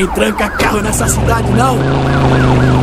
Ninguém tranca carro nessa cidade, não.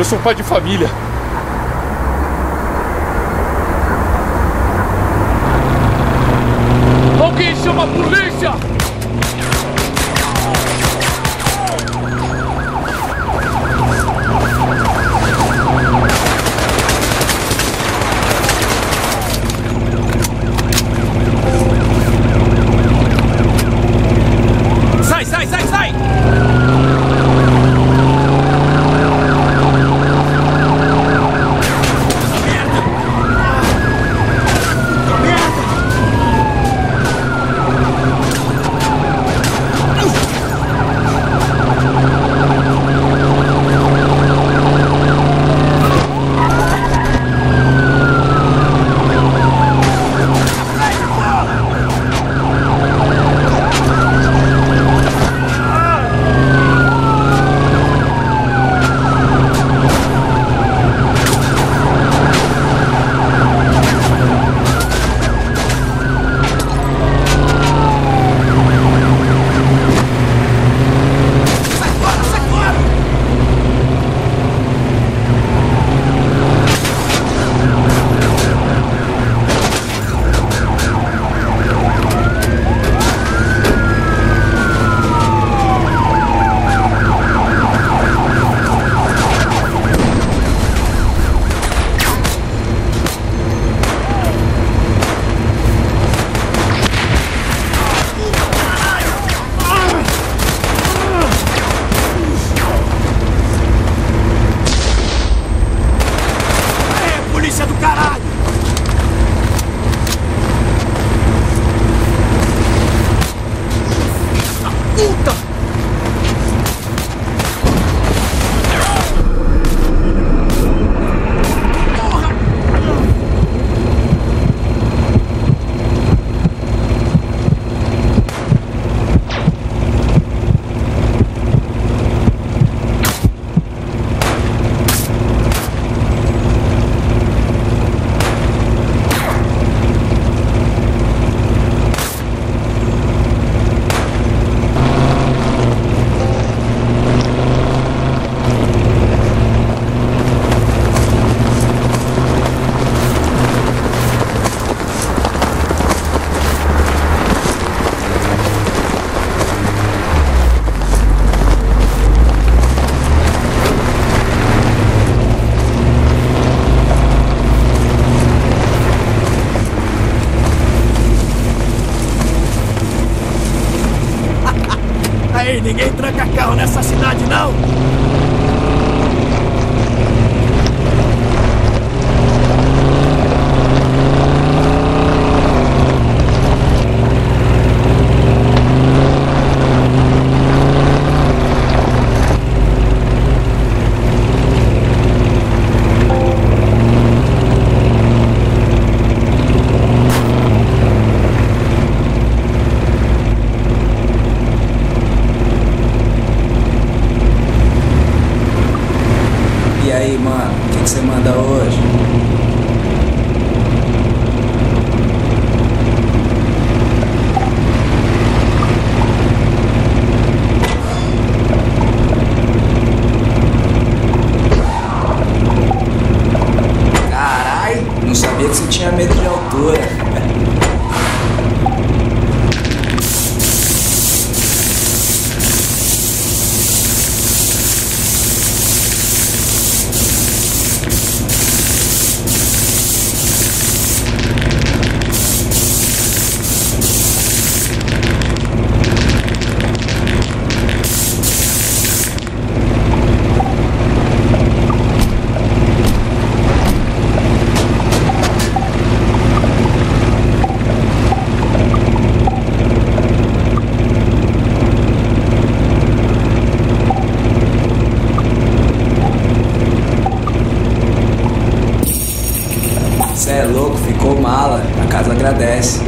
Eu sou pai de família. Nessa cidade, é louco, ficou mala. A casa agradece.